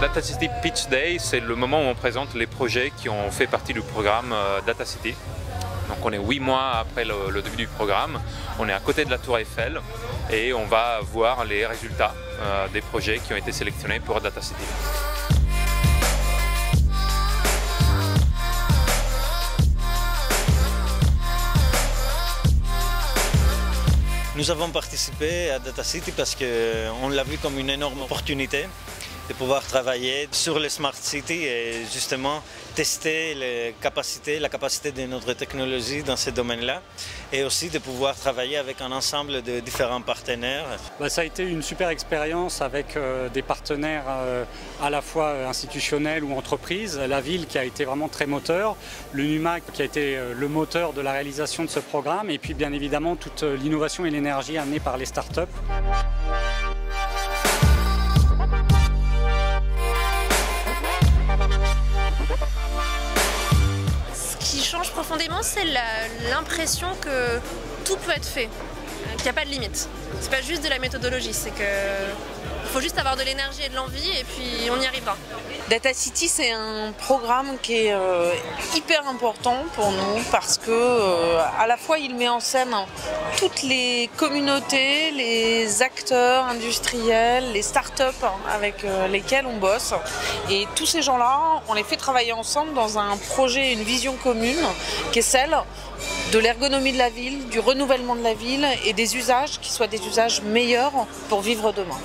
Data City Pitch Day, c'est le moment où on présente les projets qui ont fait partie du programme euh, Data City. Donc on est huit mois après le, début du programme, on est à côté de la Tour Eiffel et on va voir les résultats euh, des projets qui ont été sélectionnés pour Data City. Nous avons participé à Data City parce qu'on l'a vu comme une énorme opportunité de pouvoir travailler sur les smart cities et justement tester les capacités, la capacité de notre technologie dans ce domaine-là et aussi de pouvoir travailler avec un ensemble de différents partenaires. Bah, ça a été une super expérience avec euh, des partenaires euh, à la fois institutionnels ou entreprises, la ville qui a été vraiment très moteur, le NUMAC qui a été euh, le moteur de la réalisation de ce programme et puis bien évidemment toute l'innovation et l'énergie amenée par les startups. C'est l'impression que tout peut être fait, qu'il n'y a pas de limite. C'est pas juste de la méthodologie, c'est que faut juste avoir de l'énergie et de l'envie et puis on y arrivera. Data City, c'est un programme qui est euh, hyper important pour nous parce que euh, à la fois il met en scène toutes les communautés, les acteurs industriels, les startups avec euh, lesquels on bosse. Et tous ces gens-là, on les fait travailler ensemble dans un projet, une vision commune qui est celle de l'ergonomie de la ville, du renouvellement de la ville et des usages qui soient des usages meilleurs pour vivre demain.